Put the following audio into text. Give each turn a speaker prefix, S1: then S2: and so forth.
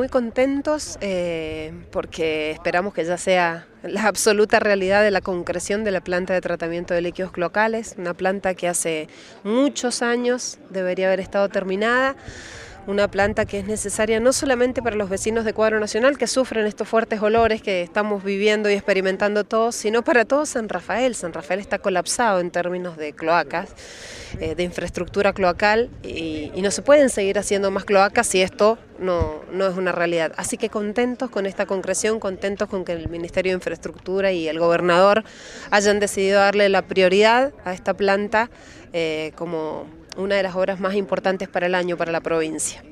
S1: muy contentos eh, porque esperamos que ya sea la absoluta realidad de la concreción de la planta de tratamiento de líquidos cloacales, una planta que hace muchos años debería haber estado terminada una planta que es necesaria no solamente para los vecinos de Cuadro Nacional que sufren estos fuertes olores que estamos viviendo y experimentando todos, sino para todo San Rafael. San Rafael está colapsado en términos de cloacas, eh, de infraestructura cloacal y, no se pueden seguir haciendo más cloacas si esto no, no es una realidad. Así que contentos con esta concreción, contentos con que el Ministerio de Infraestructura y el gobernador hayan decidido darle la prioridad a esta planta eh, como una de las obras más importantes para el año para la provincia.